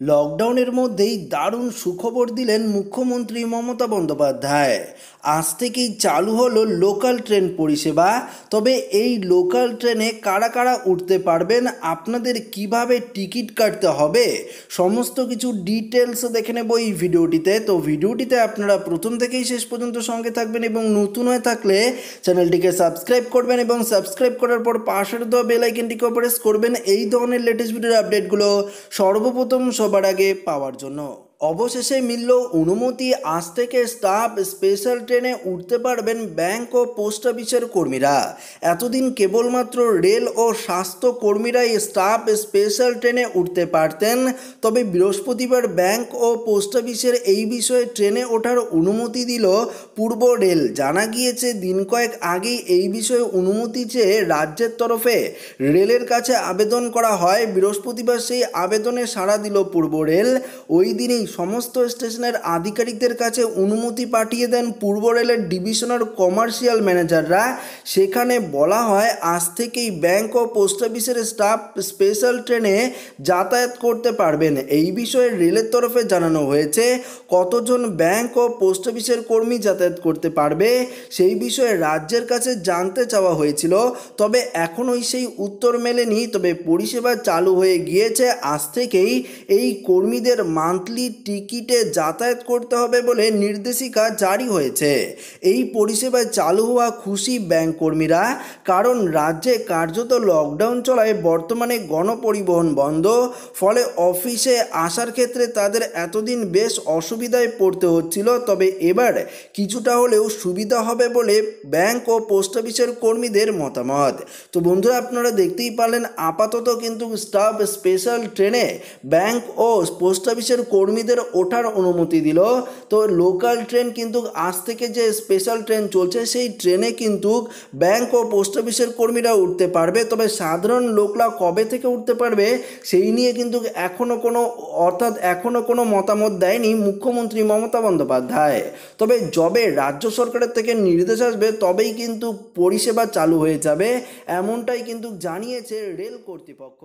লকডাউনের মধ্যেই দারুণ সুখবর দিলেন মুখ্যমন্ত্রী মমতা বন্দ্যোপাধ্যায়। আজ থেকেই চালু হলো লোকাল ট্রেন পরিষেবা। তবে এই লোকাল ট্রেনে কারা কারা উঠতে পারবেন, আপনাদের কীভাবে টিকিট কাটতে হবে, সমস্ত কিছু ডিটেলস দেখে নেব এই ভিডিওটিতে। তো ভিডিওটিতে আপনারা প্রথম থেকেই শেষ পর্যন্ত সঙ্গে থাকবেন এবং নতুন হয়ে থাকলে চ্যানেলটিকে সাবস্ক্রাইব করবেন এবং সাবস্ক্রাইব করার পর পাশের দেওয়া বেল আইকনটিকে প্রেস করবেন। এই ধরনের লেটেস্ট ভিডিওর আপডেটগুলো সর্বপ্রথম সবার পাওয়ার জন্য। অবশেষে মিলল অনুমতি। আজ থেকে স্টাফ স্পেশাল ট্রেনে উঠতে পারবেন ব্যাংক ও পোস্ট অফিসের কর্মীরা। এতদিন কেবলমাত্র রেল ও স্বাস্থ্য কর্মীরাই স্টাফ স্পেশাল ট্রেনে উঠতে পারতেন। তবে বৃহস্পতিবার ব্যাংক ও পোস্ট অফিসের এই বিষয়ে ট্রেনে ওঠার অনুমতি দিল পূর্ব রেল। জানা গিয়েছে, দিন কয়েক আগেই এই বিষয়ে অনুমতি চেয়ে রাজ্যের তরফে রেলের কাছে আবেদন করা হয়। বৃহস্পতিবার সেই আবেদনে সাড়া দিল পূর্ব রেল। ওই দিনেই সমস্ত স্টেশনের আধিকারিকদের কাছে অনুমতি পাঠিয়ে দেন পূর্ব রেলের ডিভিশনাল কমার্শিয়াল ম্যানেজাররা। সেখানে বলা হয়, আজ থেকেই ব্যাংক ও পোস্ট অফিসের স্টাফ স্পেশাল ট্রেনে যাতায়াত করতে পারবেন। এই বিষয়ে রেলের তরফে জানানো হয়েছে, কতজন ব্যাংক ও পোস্ট অফিসের কর্মী যাতায়াত করতে পারবে সেই বিষয়ে রাজ্যের কাছে জানতে চাওয়া হয়েছিল। তবে এখনোই সেই উত্তর মেলেনি, তবে পরিষেবা চালু হয়ে গিয়েছে। আজ থেকেই এই কর্মীদের মান্থলি টিকিটে যাতায়াত করতে হবে বলে নির্দেশিকা জারি হয়েছে। এই পরিষেবায় চালু হওয়া খুশি ব্যাংক কর্মীরা, কারণ রাজ্যে কার্যত লকডাউন চলায় বর্তমানে গণপরিবহন বন্ধ, ফলে অফিসে আসার ক্ষেত্রে তাদের এতদিন বেশ অসুবিধায় পড়তে হচ্ছিল। তবে এবার কিছুটা হলেও সুবিধা হবে বলে ব্যাংক ও পোস্ট অফিসের কর্মীদের মতামত। তো বন্ধুরা, আপনারা দেখতেই পারলেন, আপাতত কিন্তু স্টাফ স্পেশাল ট্রেনে ব্যাংক ও পোস্ট অফিসের কর্মীদের ওঠার অনুমতি দিল। তো লোকাল ট্রেন কিন্তু আজ থেকে যে স্পেশাল ট্রেন চলছে, সেই ট্রেনে কিন্তু ব্যাংক ও পোস্ট অফিসের কর্মীরা উঠতে পারবে। তবে সাধারণ লোকরা কবে থেকে উঠতে পারবে, সেই নিয়ে কিন্তু এখনও কোনো, অর্থাৎ এখনও কোনো মতামত দেয়নি মুখ্যমন্ত্রী মমতা বন্দ্যোপাধ্যায়। তবে যবে রাজ্য সরকারের থেকে নির্দেশ আসবে, তবেই কিন্তু পরিষেবা চালু হয়ে যাবে, এমনটাই কিন্তু জানিয়েছে রেল কর্তৃপক্ষ।